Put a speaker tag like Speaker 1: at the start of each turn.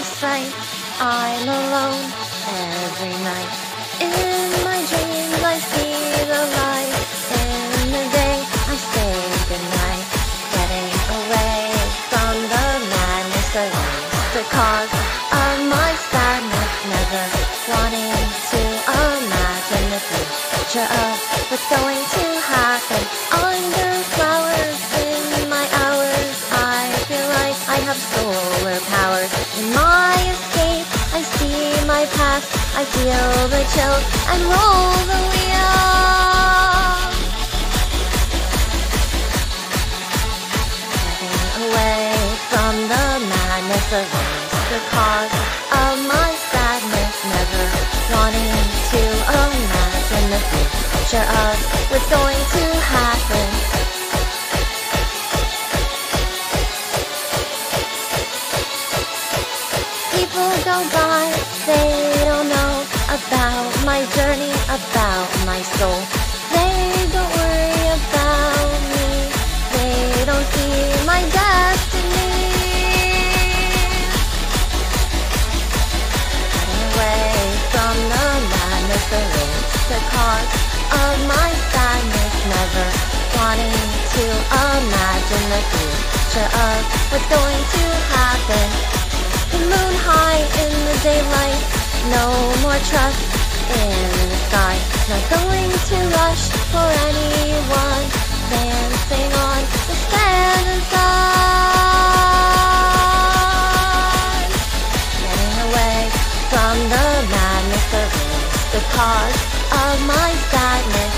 Speaker 1: I'm alone every night. In my dreams, I see the light. In the day, I see the night. Getting away from the madness that is the cause of my sadness. Never wanting to imagine the future of what's going to happen. Under flowers in my hours, I feel like I have solar power. I feel the chill and roll the wheel. Away from the madness of the cause of my sadness. Never wanting to imagine the future of what's going to happen. People go by, they don't about my journey, about my soul. They don't worry about me, they don't see my destiny. Getting away from the madness that is the cause of my sadness. Never wanting to imagine the future of what's going to happen. The moon high in the daylight, no more trust in the sky. Not going to rush for anyone, dancing on the standing sun. Getting away from the madness is the cause of my sadness.